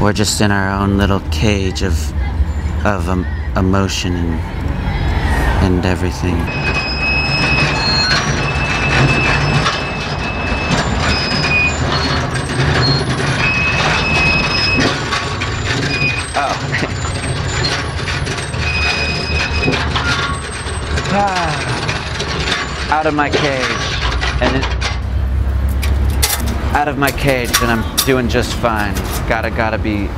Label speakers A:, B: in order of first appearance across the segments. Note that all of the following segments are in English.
A: we're just in our own little cage of of um, emotion and and everything. out of my cage and it, out of my cage and I'm doing just fine. Gotta gotta be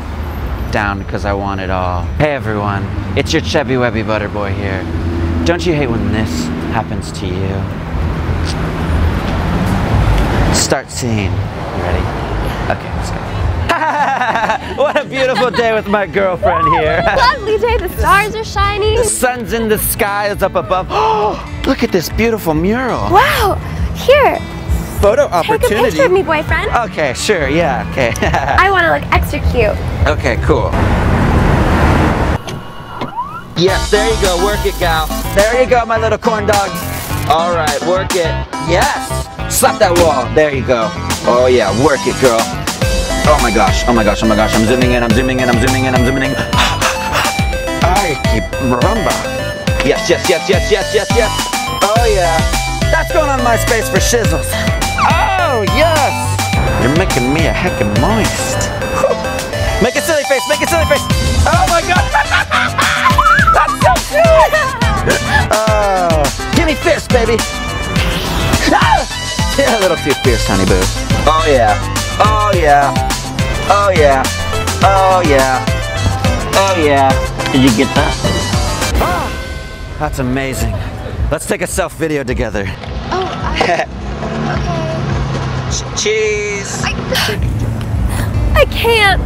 A: down because I want it all. Hey everyone, it's your Chubby Webby Butterboy here. Don't you hate when this happens to you? Start scene. You ready? Okay, let's go. what a beautiful day with my girlfriend here.
B: Lovely day, the stars are shining.
A: The sun's in the sky, skies up above. Oh, look at this beautiful mural.
B: Wow, here,
A: Photo
B: take a picture of me, boyfriend.
A: Okay, sure, yeah, okay.
B: I want to look extra cute.
A: okay, cool. Yes, there you go, work it, gal. There you go, my little corn dog. All right, work it. Yes, slap that wall. There you go. Oh yeah, work it, girl. Oh my gosh, oh my gosh, oh my gosh. I'm zooming in, I'm zooming in, I'm zooming in, I'm zooming in. I keep rumba. Yes, yes, yes, yes, yes, yes, yes. Oh yeah. That's going on MySpace for shizzles. Oh yes. You're making me a heckin' moist. Whew. Make a silly face, make a silly face. Oh my god. That's so cute. Oh, give me fierce, baby. Ah! Yeah, a little too fierce, honey boo. Oh yeah. Oh yeah. Oh yeah. Oh yeah. Oh yeah. Did you get that? Ah, that's amazing. Let's take a self video together.
B: Oh, I,
A: Cheese.
B: I can't.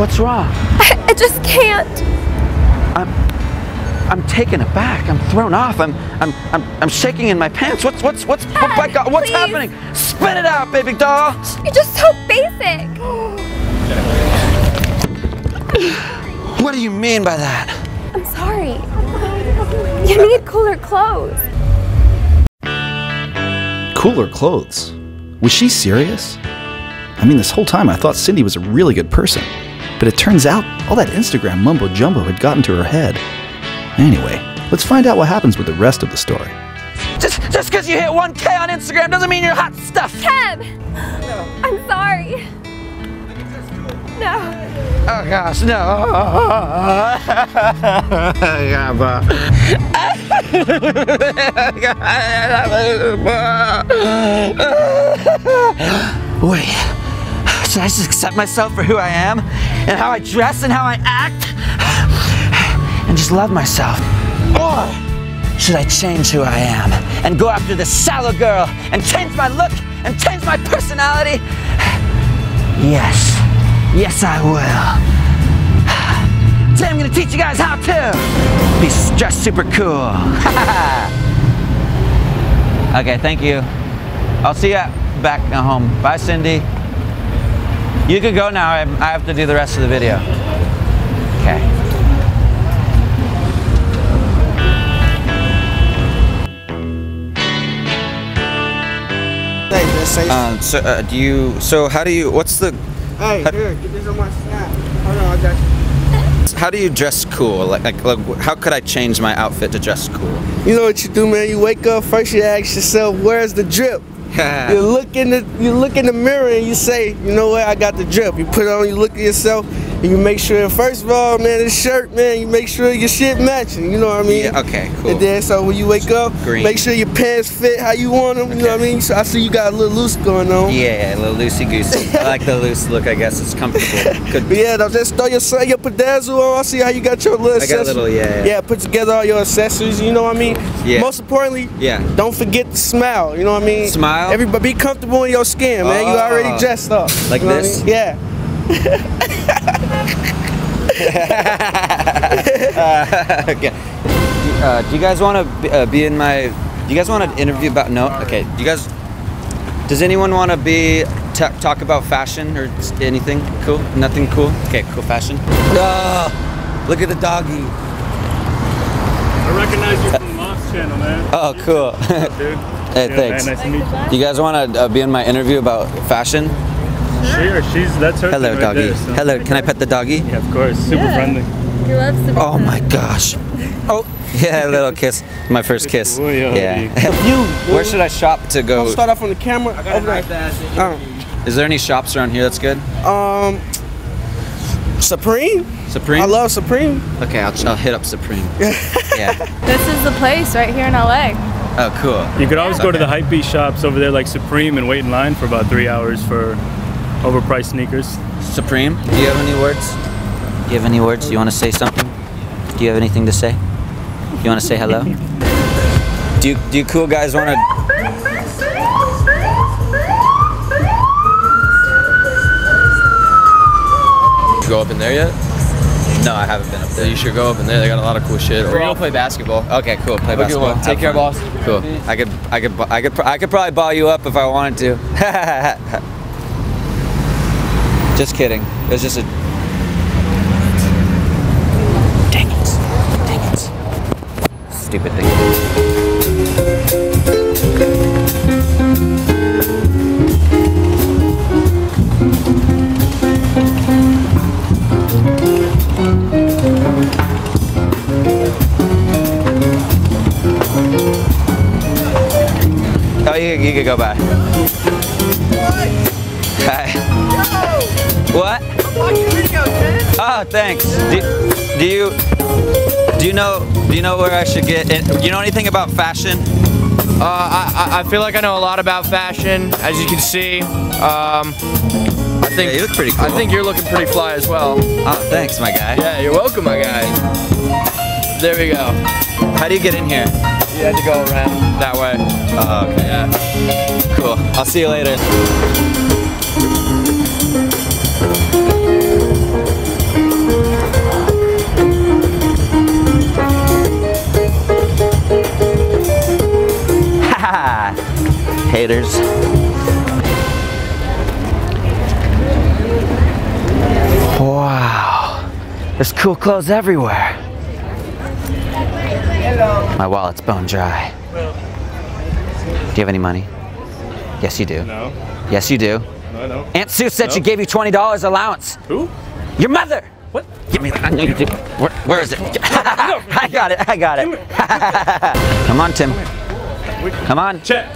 A: What's wrong?
B: I, I just can't.
A: I'm I'm taken aback. I'm thrown off. I'm I'm I'm, I'm shaking in my pants. What's what's what's oh my God, what's
B: please.
A: happening? Spit it out, baby doll.
B: You're just so basic.
A: What do you mean by that?
B: I'm sorry. You need cooler clothes.
C: Cooler clothes. Was she serious? I mean, this whole time I thought Cindy was a really good person, but it turns out all that Instagram mumbo jumbo had gotten to her head. Anyway, let's find out what happens with the rest of the story.
A: Just just because you hit 1K on Instagram doesn't mean you're hot stuff.
B: Ken! I'm sorry. No.
A: Oh gosh, no. Wait, should I just accept myself for who I am and how I dress and how I act and just love myself? Or should I change who I am and go after this shallow girl and change my look and change my personality? Yes, yes, I will. Today I'm gonna teach you guys how to be dressed super cool. okay, thank you. I'll see you back at home. Bye, Cindy. You can go now. I I have to do the rest of the video. Okay.
D: Just
A: Um, so, uh, do you? So, how do you? What's the?
D: hey, here, get this on my snap. Hold on, I got you.
A: How do you dress cool? Like, like, like, how could I change my outfit to dress cool?
D: You know what you do, man? You wake up first, you ask yourself, "Where's the drip?" You look in the you look in the mirror and you say, "You know what? I got the drip." You put it on, you look at yourself, you make sure. First of all, man, this shirt, man, you make sure your shit matching. You know what I mean?
A: Yeah, okay, cool.
D: And then so when you wake up,
A: Green.
D: make sure your pants fit how you want them. You know what I mean? So I see you got a little loose going on.
A: Yeah, a little loosey goosey. I like the loose look. I guess it's comfortable. Good.
D: But yeah, just throw your your pedazzle on. I see how you got your little
A: I got a
D: accessories.
A: little, yeah, yeah.
D: Yeah, put together all your accessories. You know what I mean?
A: Yeah.
D: Most importantly,
A: Yeah.
D: don't forget to smile. You know what I mean?
A: Smile?
D: Everybody be comfortable in your skin, man. You
A: Oh.
D: already dressed up.
A: Like
D: You know what I
A: this?
D: mean? Yeah.
A: okay. Uh, do you guys want to be, uh, be in my? Do you guys want to interview about? No. Okay. Do you guys? Does anyone want to be ta talk about fashion or anything cool? Nothing cool. Okay. Cool fashion. Oh, look at the doggy.
E: I recognize you from the Moss channel, man.
A: Oh, cool.
E: Dude.
A: hey,
E: Yeah,
A: thanks.
E: Man, nice to meet you.
A: Do you guys want to uh, be in my interview about fashion?
E: Sure, she's that's her.
A: Hello,
E: thing right
A: doggy.
E: there, so-
A: Hello, can I pet the doggy?
E: Yeah, of course. Super
B: Yeah.
E: friendly.
B: He loves to be
A: Oh
B: pet.
A: my gosh. Oh, yeah, a little kiss. My first kiss.
E: Oh, yeah.
A: Yeah.
D: You,
A: Where should I shop to go?
D: I'll
A: go?
D: start off on the camera. Over there. Um,
A: Is there any shops around here that's good?
D: um, Supreme.
A: Supreme?
D: I love Supreme.
A: Okay, I'll, I'll hit up Supreme. yeah.
B: This is the place right here in LA.
A: Oh, cool.
E: You could always go to
A: Okay.
E: the hypebeast shops over there, like Supreme, and wait in line for about three hours for overpriced sneakers.
A: Supreme, do you have any words? Do you have any words? You want to say something? Do you have anything to say? You want to say hello? do you, do you cool guys want to?
F: go up in there yet?
A: No, I haven't been up
F: Yeah,
A: there.
F: you should go up in there. They got a lot of cool shit. We're gonna play basketball.
A: Okay, cool. Play
F: Have
A: basketball.
F: one. Take care, boss.
A: Cool. I could, I could, I could, I could probably ball you up if I wanted to. just kidding. It was just a. Dang it! Dang it! Stupid thing. Oh, you, you could go by. Oh, thanks. Do, do you do you know do you know where I should get? In, you know anything about fashion?
G: Uh, I, I- I feel like I know a lot about fashion, as you can see. Um, I think
A: Yeah, you look pretty cool.
G: I think you're looking pretty fly as well.
A: Oh, thanks, my guy.
G: Yeah, you're welcome, my guy. There we go.
A: How do you get in here?
G: You had to go around that way.
A: Oh, okay. Yeah. Cool. I'll see you later. Haters. Wow. There's cool clothes everywhere. My wallet's bone dry. Do you have any money? Yes, you do.
E: No,
A: Yes, you do.
E: no.
A: Aunt Sue said she gave you $20 allowance.
E: Who?
A: Your mother!
E: What?
A: Give me I know you do. Where, where is it? I got it, I got it. Come on, Tim. Come on.
E: Check.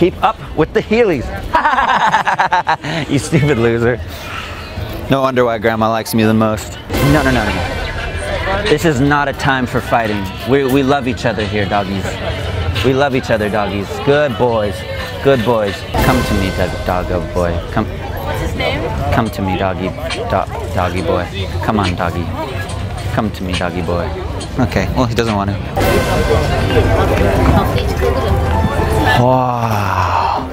A: Keep up with the Heelys. you stupid loser. No wonder why Grandma likes me the most. No, no, no, no. This is not a time for fighting. We, we love each other here, doggies. We love each other, doggies. Good boys. Good boys. Come to me, dog- doggo boy. Come.
B: What's his name?
A: Come to me, doggy, do- doggy boy. Come on, doggy. Come to me, doggy boy. Okay, well, he doesn't want to. Wow.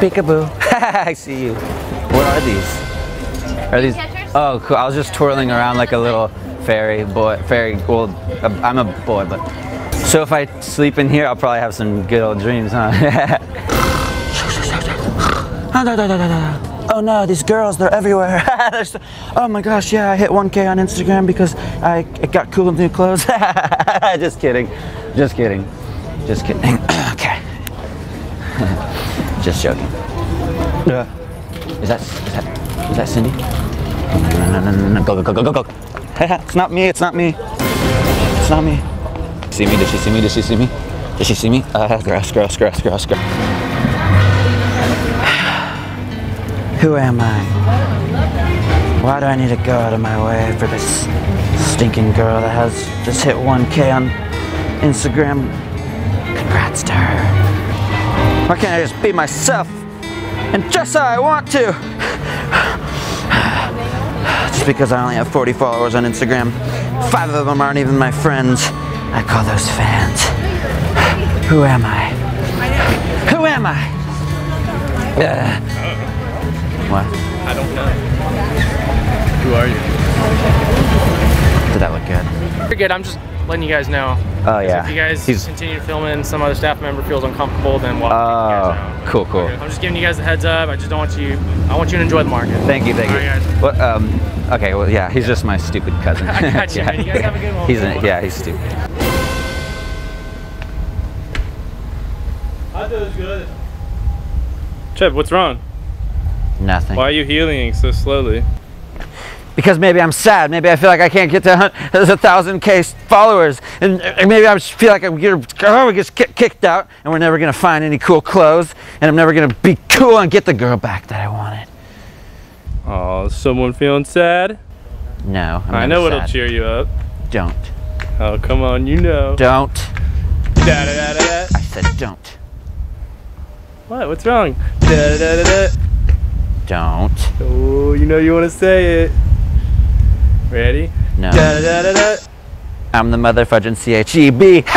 A: Peekaboo. I see you. What are these? Are these? Oh, cool. I was just twirling around like a little fairy boy. Fairy. Well, I'm a boy, but. So if I sleep in here, I'll probably have some good old dreams, huh? Oh no, these girls, they're everywhere. Oh my gosh, yeah, I hit 1K on Instagram because I I got cool new clothes. Just kidding. Just kidding. Just kidding. okay. Just joking. Uh, Is that, is that, is that Cindy? No, no, no, no, no, go, go, go, go, go, go. it's not me, it's not me. It's not me. See me? Did she see me? Did she see me? Did she see me? Uh, gross, gross, gross, gross, gross. Who am I? Why do I need to go out of my way for this stinking girl that has just hit 1K on Instagram? Congrats to her. Why can't I just be myself and just how I want to? Just because I only have 40 followers on Instagram, five of them aren't even my friends. I call those fans. Who am I? Who am I? Uh, what?
E: I don't know. Who are you?
A: Did that look good?
G: You're good. I'm just letting you guys know.
A: Oh yeah.
G: If you guys
A: He's
G: continue filming and some other staff member feels uncomfortable, then we'll
A: oh,
G: have you guys out.
A: cool, cool.
G: I'm just giving you guys a heads up. I just don't want you. I want you to enjoy the market.
A: Thank you, thank you.
G: All right, guys.
A: What? Um. Okay. Well, yeah. He's just my stupid cousin.
G: I got you, man. You guys have a good one.
A: He's a, yeah. He's stupid.
E: Chip, what's wrong?
A: Nothing.
E: Why are you healing so slowly?
A: Because maybe I'm sad. Maybe I feel like I can't get to there's a thousand K followers, and, maybe I feel like I'm gonna oh, get kicked out, and we're never gonna find any cool clothes, and I'm never gonna be cool and get the girl back that I wanted.
E: Oh, someone feeling sad?
A: No, I'm
E: I know
A: it'll
E: cheer you up.
A: Don't,
E: Oh, come on, you know.
A: don't.
E: Da, da, da, da.
A: I said don't,
E: What? What's wrong? Da, da, da, da.
A: don't.
E: Oh, you know you want to say it. Ready?
A: No.
E: Da, da, da, da.
A: I'm the motherfucking C H E B.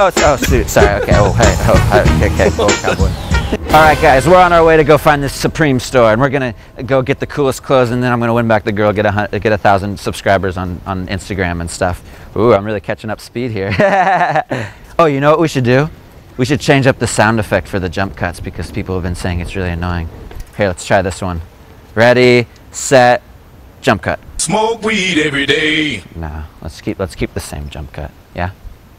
A: Oh, oh, shoot. Sorry. Okay. Oh, hey. Oh, hey, okay. Okay. Oh, cowboy. All right, guys. We're on our way to go find this Supreme store, and we're gonna go get the coolest clothes, and then I'm gonna win back the girl, get a get a thousand subscribers on on Instagram and stuff. Ooh, I'm really catching up speed here. oh, you know what we should do? We should change up the sound effect for the jump cuts because people have been saying it's really annoying. Here, let's try this one. Ready, set, jump cut.
H: Smoke weed every day.
A: No, let's keep let's keep the same jump cut. Yeah.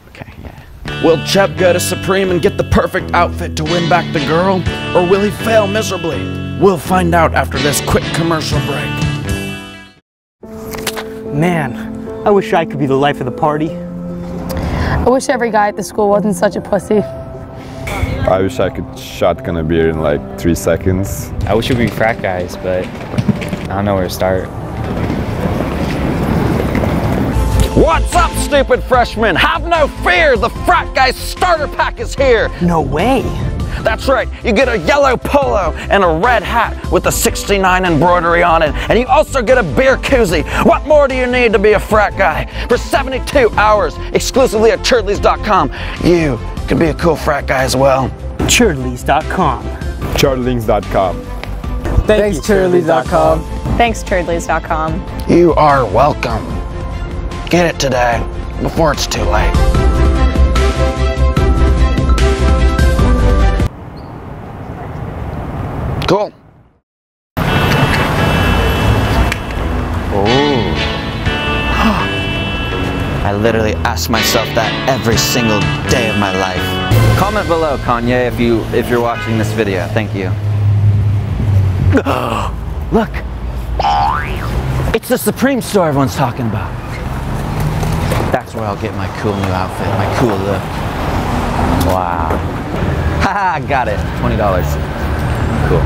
A: Okay. Yeah.
C: Will Cheb go to Supreme and get the perfect outfit to win back the girl? Or will he fail miserably? We'll find out after this quick commercial break.
I: Man, I wish I could be the life of the party.
B: I wish every guy at the school wasn't such a pussy.
J: I wish I could shotgun a beer in like three seconds.
F: I wish we could be frat guys, but I don't know where to start.
A: What's up, stupid freshmen? Have no fear, the frat guys starter pack is here.
I: No way.
A: That's right, you get a yellow polo and a red hat with the 69 embroidery on it, and you also get a beer koozie. What more do you need to be a frat guy? For 72 hours, exclusively at turtleys.com, you can be a cool frat guy as well.
I: Cherdleys.com.
J: Chartlinks.com.
I: Thanks, Cherdleys.com.
B: Thanks, Turdleys.com.
A: You are welcome. Get it today before it's too late. Cool. Literally ask myself that every single day of my life. Comment below, Kanye, if you if you're watching this video. Thank you. Look. It's the Supreme store everyone's talking about. That's where I'll get my cool new outfit, my cool look. Wow. Haha, got it. $20. Cool.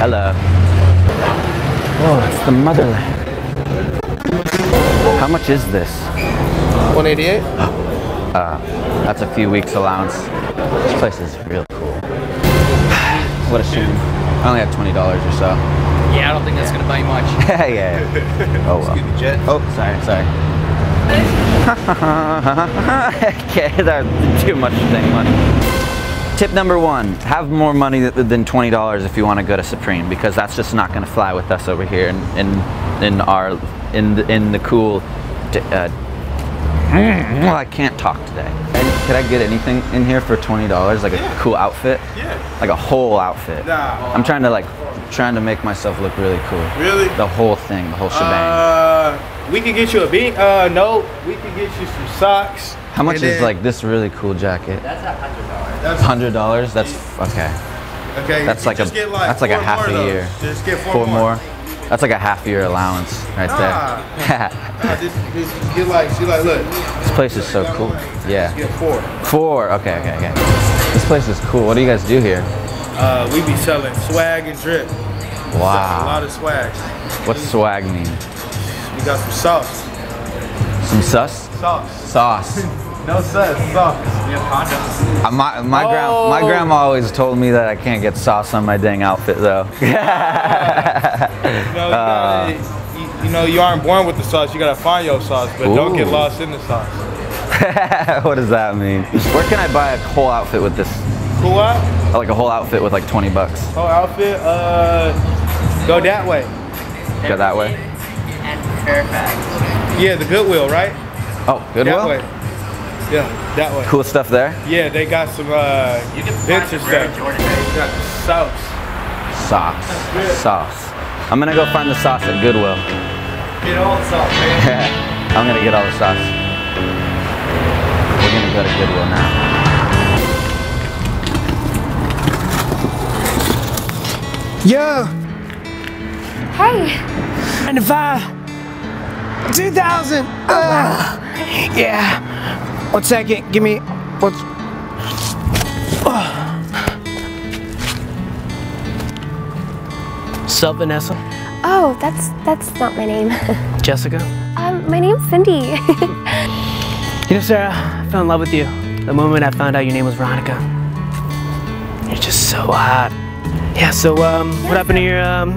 A: Hello. Oh, it's the motherland. How much is this?
G: 188?
A: Uh, that's a few weeks allowance. This place is real cool. what a shame. I only have $20 or so.
F: Yeah, I don't think that's gonna buy you much.
A: yeah, yeah. Oh well. Oh, sorry, sorry. okay, that's too much thing money. Tip number one: have more money than twenty dollars if you want to go to Supreme, because that's just not going to fly with us over here in in, in our in the, in the cool. Uh, well, I can't talk today. And could I get anything in here for twenty dollars, like a cool outfit?
H: Yeah.
A: Like a whole outfit.
H: Nah.
A: I'm trying to like trying to make myself look really cool.
H: Really?
A: The whole thing, the whole shebang.
H: Uh, we could get you a beat. Uh, no, we could get you some socks.
A: How much is
H: then-
A: like this really cool jacket?
H: That's
A: Hundred dollars. That's okay.
H: okay.
A: That's like a
H: get
A: that's like a half a year.
H: Just get four,
A: Four more. That's like a half year allowance right there.
H: Nah, just, just get like, see, like, look,
A: this place is so cool. Yeah.
H: get four.
A: Four. Okay. Okay. Okay. This place is cool. What do you guys do here?
H: Uh, we be selling swag and drip.
A: Wow.
H: A lot of swag.
A: What's swag mean?
H: We got some sauce.
A: Some sus?
H: Sauce.
A: Sauce.
H: No sauce, sauce. We have condoms.
A: Uh, my my, gram- my
H: Oh.
A: grandma always told me that I can't get sauce on my dang outfit though.
H: You know, you, gotta, you, you know, you aren't born with the sauce. You gotta find your sauce, but don't get lost in the sauce.
A: what does that mean? Where can I buy a whole outfit with this?
H: Cool out?
A: Like a whole outfit with like 20 bucks.
H: Whole outfit. Uh, go that way.
A: Go that way.
H: Yeah, the Goodwill, right?
A: Oh,
H: That
A: Goodwill.
H: way. Yeah, that way.
A: Cool stuff there.
H: Yeah, they got some uh, vintage stuff. They got sauce.
A: Sauce. Sauce. I'm gonna go find the sauce at Goodwill.
H: Get all the sauce, man.
A: I'm gonna get all the sauce. We're gonna go to Goodwill now.
K: Yo,
B: Hey,
K: 95, 2000. Uh, yeah. One second, give me. What's. Sup, Vanessa?
B: oh, that's that's not my name.
K: Jessica?
B: um, my name's Cindy.
K: You know, Sarah, I fell in love with you the moment I found out your name was Veronica. You're just so hot. Yeah, so, um, what happened to your, um,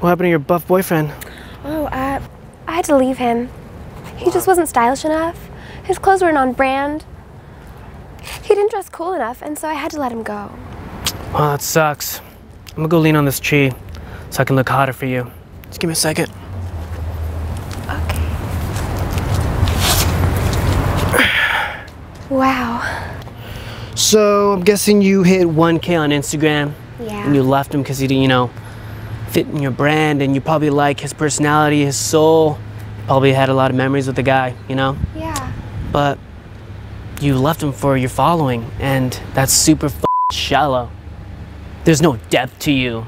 K: what happened to your buff boyfriend?
B: oh, uh, I had to leave him. He just wasn't stylish enough. His clothes weren't on brand. He didn't dress cool enough, and so I had to let him go.
K: Oh, that sucks. I'm gonna go lean on this tree so I can look hotter for you. Just give me a second. Okay.
B: Wow.
K: So, I'm guessing you hit 1K on Instagram.
B: Yeah.
K: And you left him because he didn't, you know, fit in your brand, and you probably like his personality, his soul. Probably had a lot of memories with the guy, you know? But you left him for your following, and that's super shallow. There's no depth to you.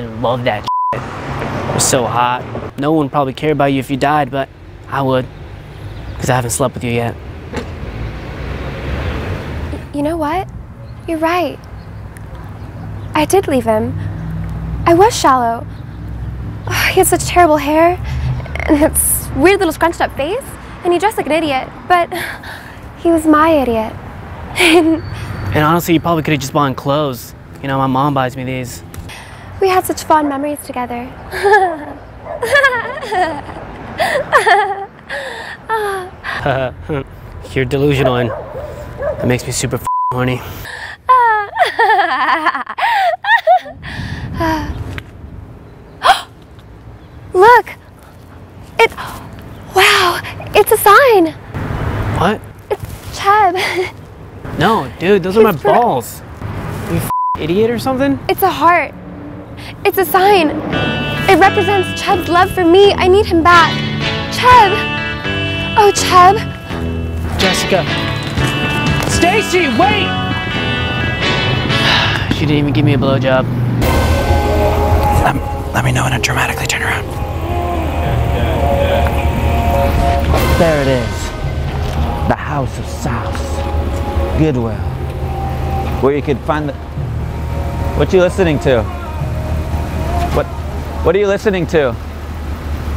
K: I love that shit. You're so hot. No one would probably care about you if you died, but I would. Because I haven't slept with you yet.
B: You know what? You're right. I did leave him. I was shallow. Ugh, he had such terrible hair and this weird little scrunched up face, and he dressed like an idiot, but he was my idiot.
K: And honestly, you probably could have just bought clothes. You know, my mom buys me these.
B: we had such fond memories together.
K: You're delusional, and that makes me super horny.
B: Look! It. Wow! It's a sign!
K: What?
B: It's Cheb!
K: No, dude, those are my
B: He's for-
K: balls. You f- idiot or something?
B: It's a heart. It's a sign. It represents Cheb's love for me. I need him back. Cheb! Oh, Cheb!
K: Jessica. Stacy, wait! She didn't even give me a blowjob.
C: Let, let me know when to dramatically turn around.
A: There it is. The House of South. Goodwill. Where you could find the. What you listening to? What What are you listening to?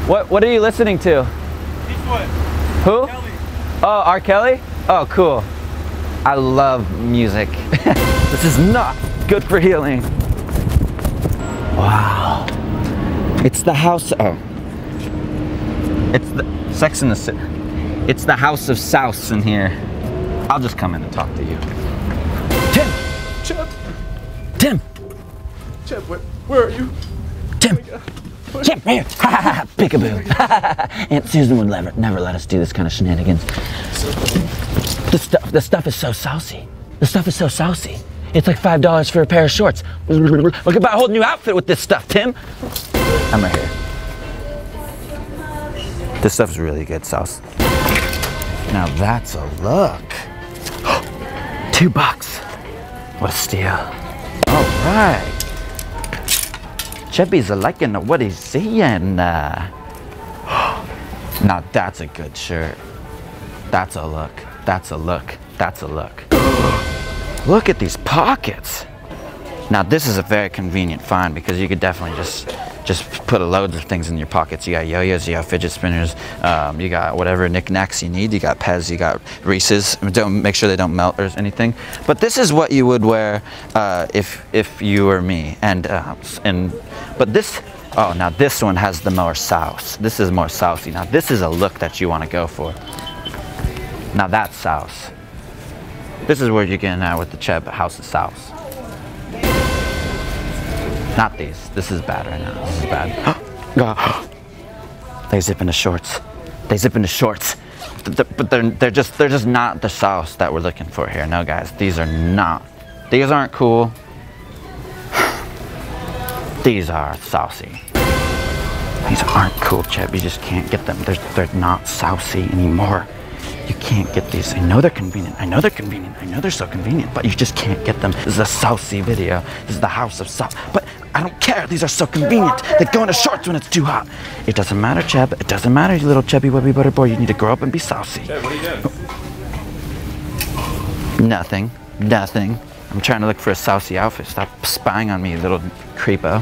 A: What What are you listening to? Who? Oh, R. Kelly? Oh, cool. I love music. this is not good for healing. Wow. It's the house. Oh. It's the Sex in the City. It's the House of Souths in here. I'll just come in and talk to you. Tim!
L: Chip,
A: Tim!
L: Chip, where, where are you?
A: Tim! Tim, here! Peekaboo. Aunt Susan would never, never let us do this kind of shenanigans. The stuff, the stuff is so saucy. The stuff is so saucy. It's like five dollars for a pair of shorts. Look about a whole new outfit with this stuff, Tim. I'm right here. This stuff's really good sauce. Now that's a look. Two bucks. What a steal. All right. Chubby's a liking what he's seeing. Uh, now that's a good shirt. That's a look. That's a look. That's a look. look at these pockets. Now this is a very convenient find because you could definitely just just put a loads of things in your pockets. You got yo-yos, you got fidget spinners, um, you got whatever knickknacks you need. You got Pez, you got Reese's. Don't make sure they don't melt or anything. But this is what you would wear uh, if if you were me. And uh, and but this. Oh, now this one has the more sauce. This is more saucy. Now this is a look that you want to go for. Now that's sauce. This is where you're getting at with the Cheb House of Sauce. Not these. This is bad right now. This is bad. They zip into shorts. They zip into shorts. But they're, they're just they're just not the sauce that we're looking for here. No, guys, these are not. These aren't cool. These are saucy. These aren't cool, Chip. You just can't get them. They're, they're not saucy anymore. You can't get these. I know they're convenient. I know they're convenient. I know they're so convenient, but you just can't get them. This is a Saucy video. This is the house of Sauce. But I don't care. These are so convenient. They go into shorts when it's too hot. It doesn't matter, Cheb. It doesn't matter, you little chubby wubby butter boy. You need to grow up and be saucy.
H: Chad, what are you doing?
A: Nothing. Nothing. I'm trying to look for a saucy outfit. Stop spying on me, you little creepo.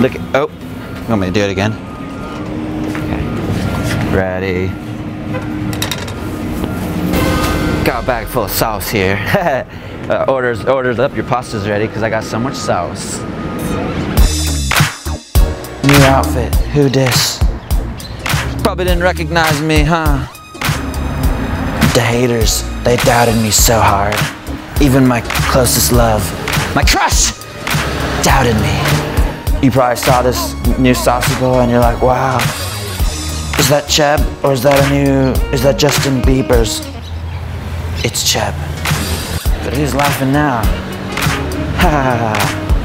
A: Look. Oh. You want me to do it again? Okay. Ready. Got a bag full of sauce here. uh, orders, orders up. Your pasta's ready because I got so much sauce. New outfit. Who dis? Probably didn't recognize me, huh? The haters, they doubted me so hard. Even my closest love, my crush, doubted me. You probably saw this new saucy boy and you're like, wow, is that Cheb or is that a new, is that Justin Bieber's? It's Cheb. But he's laughing now. Ha ha ha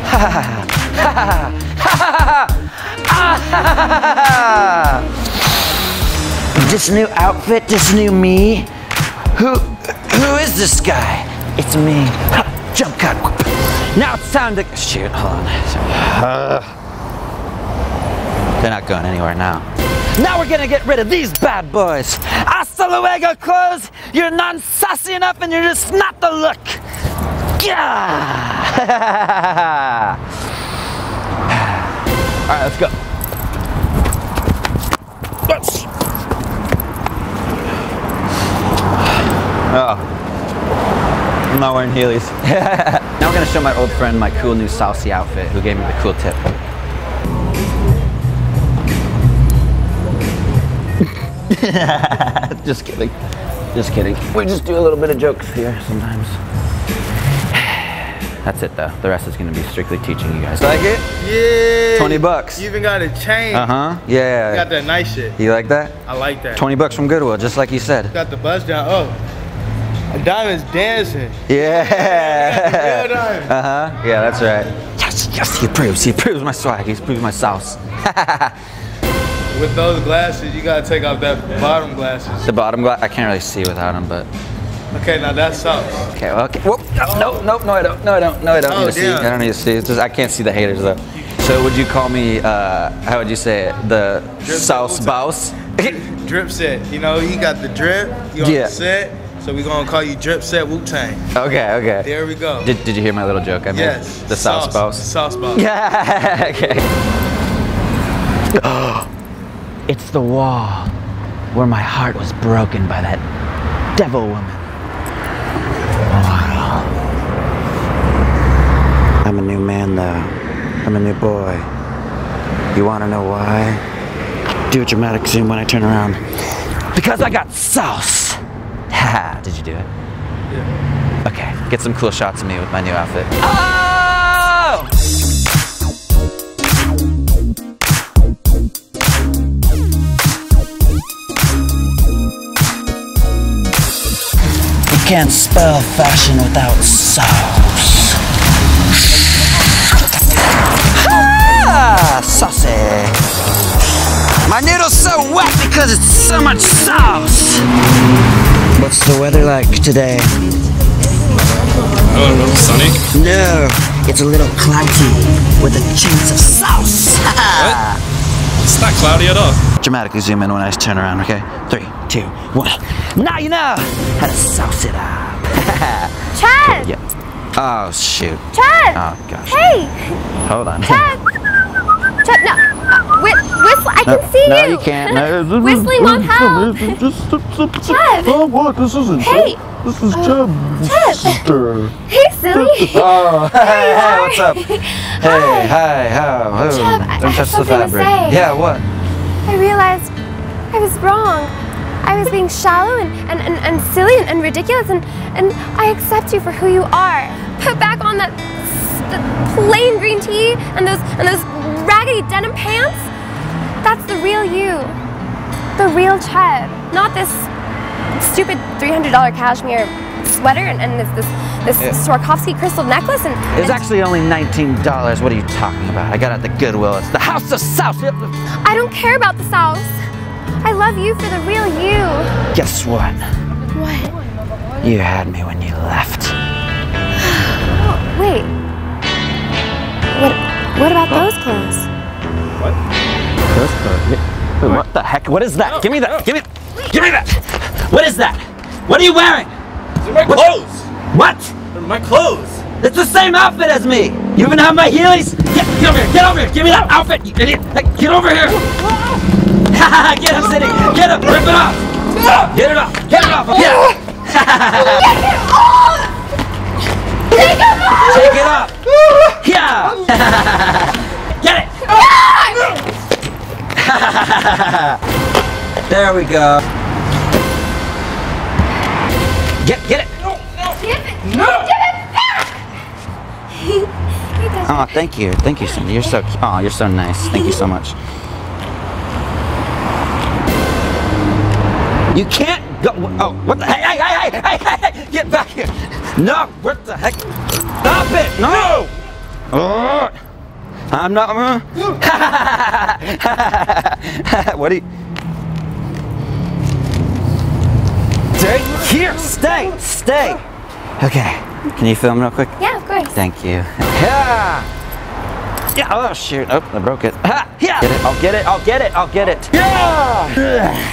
A: ha ha ha ha ha This new outfit, this new me. Who, who is this guy? It's me. Ha, Jump cut. Now it's time to shoot. Hold on. Uh, they're not going anywhere now. Now we're gonna get rid of these bad boys. Hasta luego, clothes. You're not sassy enough, and you're just not the look. Yeah. All right, let's go. Let's. Oh. I'm not wearing Heelys. now we're gonna show my old friend my cool new Saucy outfit who gave me the cool tip. just kidding. Just kidding. We just do a little bit of jokes here sometimes. That's it though. The rest is gonna be strictly teaching you guys. Like it?
H: Yeah.
A: 20 bucks.
H: You even got a chain.
A: Uh-huh. Yeah.
H: You got that nice shit.
A: You like that?
H: I like that.
A: 20 bucks from Goodwill, just like you said.
H: Got the buzz down. Oh. A diamond's dancing.
A: Yeah.
H: Real diamond.
A: Uh-huh. Yeah, that's right. Yes, yes, he approves. He approves my swag. He approves my sauce.
H: With those glasses, you gotta take off that bottom glasses.
A: The bottom glass, I can't really see without them, but.
H: Okay, now that sauce.
A: Okay, well, okay. Whoop. No, no, no, I don't. No, I don't. No, I don't
H: Oh,
A: need to see. I don't need to see. It's just, I can't see the haters though. So would you call me, uh, how would you say it? The
H: Drip
A: sauce boss?
H: Drip set. You know, you got the drip. You on
A: Yeah.
H: the set. So we gonna call you Drip Set Wu Tang.
A: Okay, okay.
H: There we go.
A: Did, did you hear my little joke I made?
H: Yes.
A: The sauce, boss?
H: Sauce boss.
A: Yeah, okay. it's the wall where my heart was broken by that devil woman. Wow. I'm a new man though. I'm a new boy. You wanna know why? Do a dramatic zoom when I turn around. Because I got sauce. Ha, did you do it? Yeah. Okay, get some cool shots of me with my new outfit. Oh! Can't spell fashion without sauce. Ah, saucy. My noodle's so wet because it's so much sauce. What's the weather like today?
E: I don't know, sunny?
A: No, it's a little cloudy with a chance of sauce.
E: What? It's not cloudy at all.
A: Dramatically zoom in when I turn around, okay? Three, two, one. Now you know how to sauce it up.
B: Chad!
A: yeah. Oh, shoot.
B: Chad!
A: Oh, gosh.
B: Hey!
A: Hold on.
B: Chad! Chad, no. Uh, whi- whistle, I
A: No,
B: can see
A: no,
B: you.
A: you can't. No.
B: Whistling won't help. Chad!
M: Oh, what? This isn't
B: Hey!
M: This is
B: Oh,
M: Jeb.
B: Chad!
M: Sister.
B: Hey, silly!
A: Oh, hey,
B: There
A: hey, what's up? Hey, oh, hi, how? Oh,
B: Cheb, I-
A: don't
B: I
A: touch the
B: something to
A: fabric.
B: say.
A: Yeah, what?
B: I realized I was wrong. I was being shallow and, and, and, and silly and, and ridiculous, and, and I accept you for who you are. Put back on that, s- that plain green tee and those, and those raggedy denim pants. That's the real you. The real Ched. Not this stupid $300 cashmere sweater and, and this, this, this
A: Yeah.
B: Swarovski crystal necklace. And,
A: It's
B: and
A: actually only $19. What are you talking about? I got it at the Goodwill. It's the House of South.
B: I don't care about the South. I love you for the real you.
A: Guess what?
B: What?
A: You had me when you left.
B: Wait. What? What about those clothes? What?
A: Those clothes. Wait, what the heck? What is that? give me that. Give me. Give me that. What is that? What are you wearing?
L: They're my
A: What-
L: clothes.
A: What?
L: They're my clothes.
A: It's the same outfit as me. You even have my heelys. Get, get over here. Get over here. Give me that outfit, you idiot. Hey, Get over here. get him, Cindy. Get him. Rip it off. Get it off. Get it off. Yeah. Take it off. Get it off! Yeah. Get it. Ah! there we go. Get get it. No, get it. No. Oh, thank you, thank you, Cindy. You're so oh, you're so nice. Thank you so much. You can't go. Oh, what the? Hey, hey, hey, hey, hey, hey, hey! Get back here! No, what the heck? Stop it! No! Oh, I'm not. uh. what do you? Stay here. Stay. Stay. Okay. Can you film real quick?
B: Yeah, of course.
A: Thank you. Yeah. Yeah. Oh shoot. Oh, I broke it. Ha. Yeah. Get it. I'll get it. I'll get it. I'll get it. Yeah.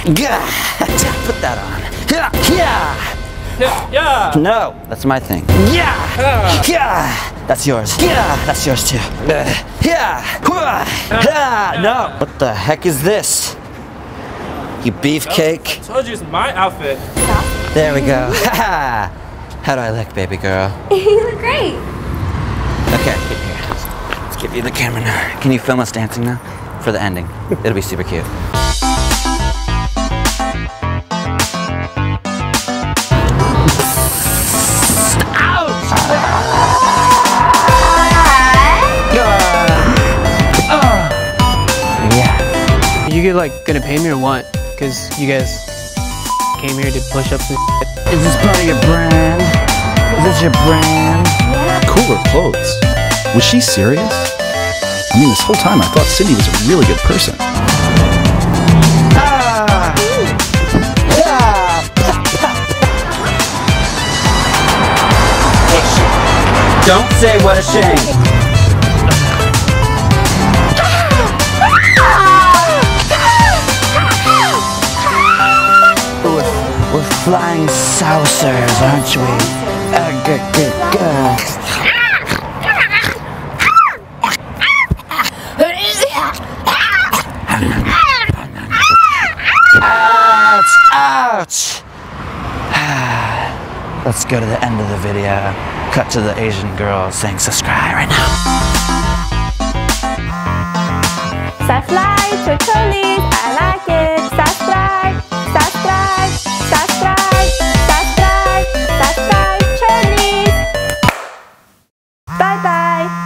A: Yeah. Put that on. Yeah. Yeah.
L: Yeah. Yeah.
A: No, that's my thing. Yeah. Yeah. That's yours. Yeah. That's yours too. Uh, Yeah. Yeah. No. What the heck is this? You beefcake.
L: I told you it's my outfit.
A: There we go. How do I look, baby girl?
B: you look great.
A: Okay. Let's give you the camera now. Can you film us dancing now? For the ending. It'll be super cute.
K: You get like gonna pay me or what? Cause you guys came here to push up some
A: Is this part of your brand? Is this your brand?
C: Cooler clothes. Was she serious? I mean, this whole time I thought Cindy was a really good person.
A: Don't say what a shame. Saucers, aren't we? Ouch! Ouch! Let's go to the end of the video. Cut to the Asian girl saying subscribe right now.
B: Fly to Charlie.